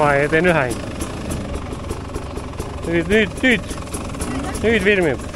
ma teen ühe ainult. nüüd, nüüd, nüüd, nüüd virmib.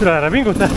Dur arabayı göster.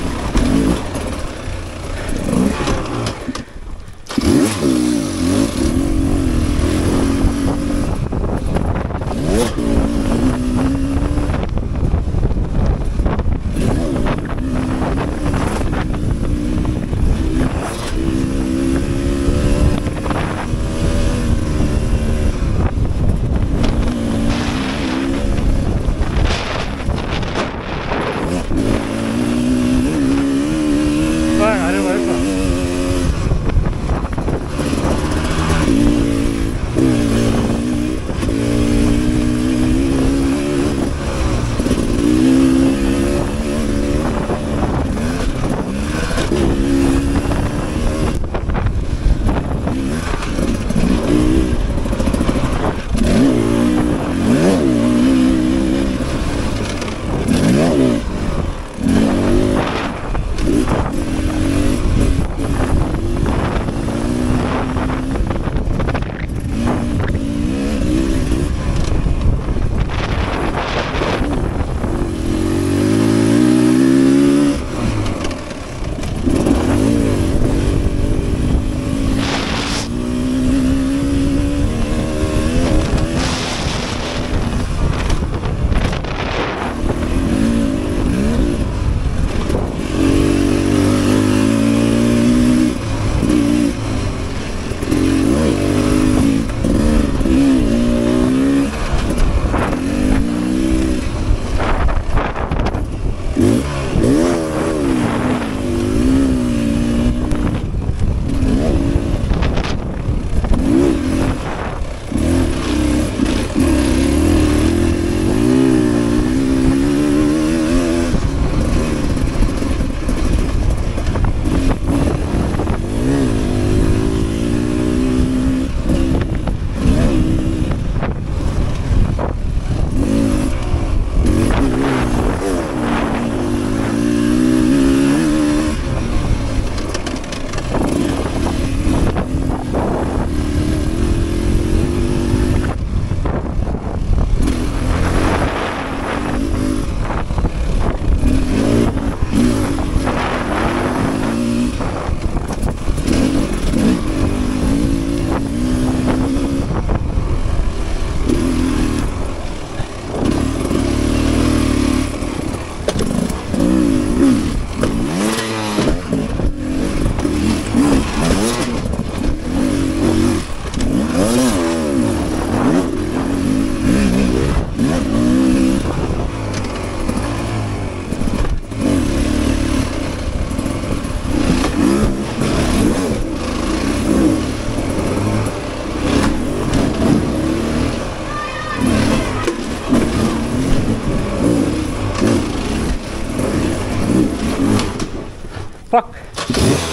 Fuck.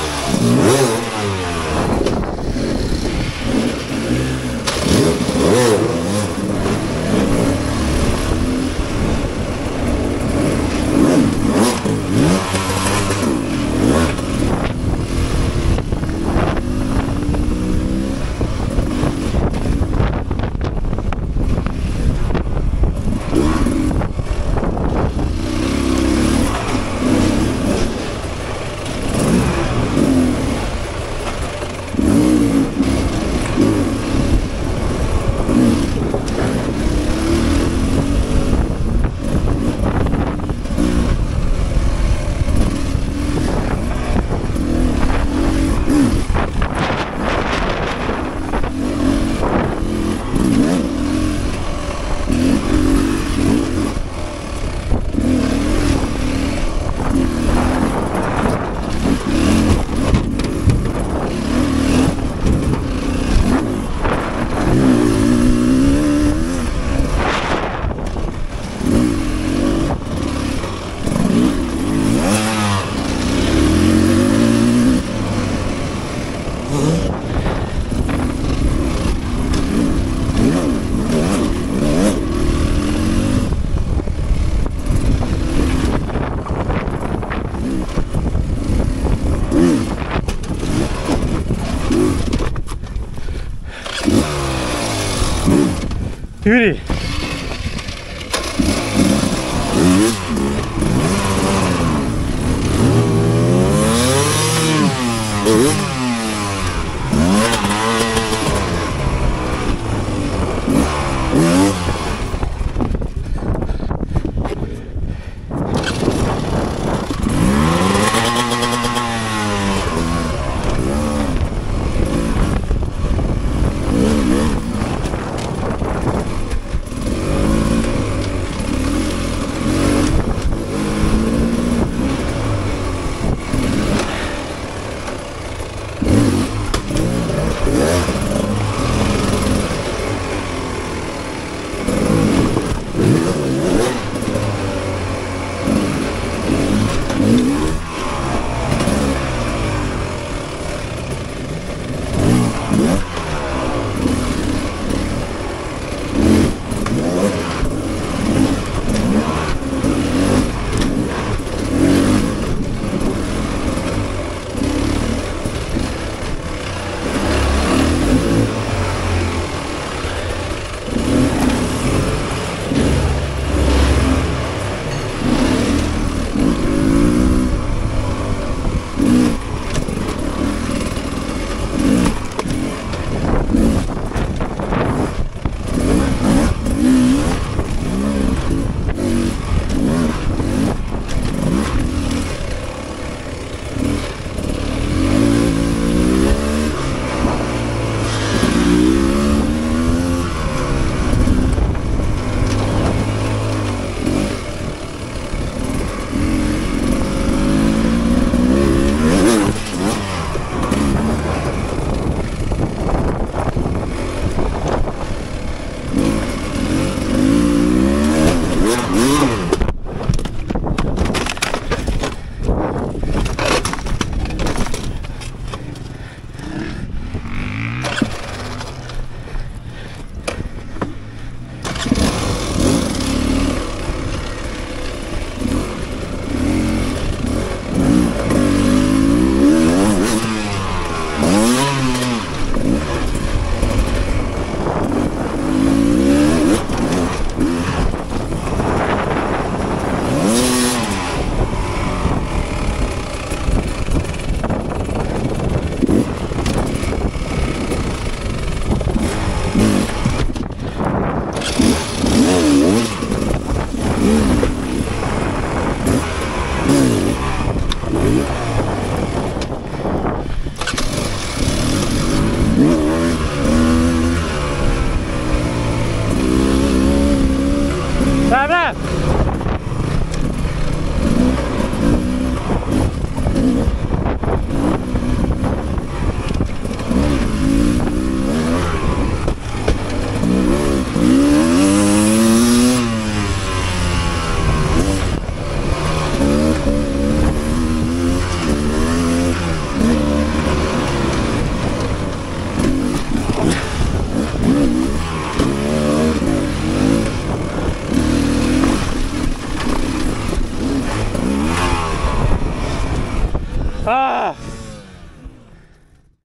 Yürü.